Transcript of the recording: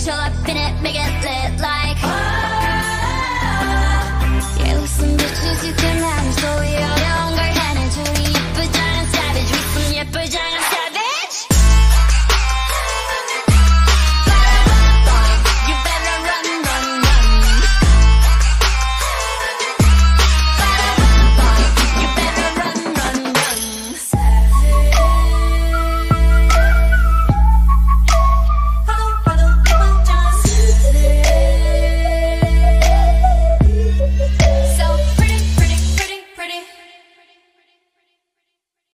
show up in it, make it lit like.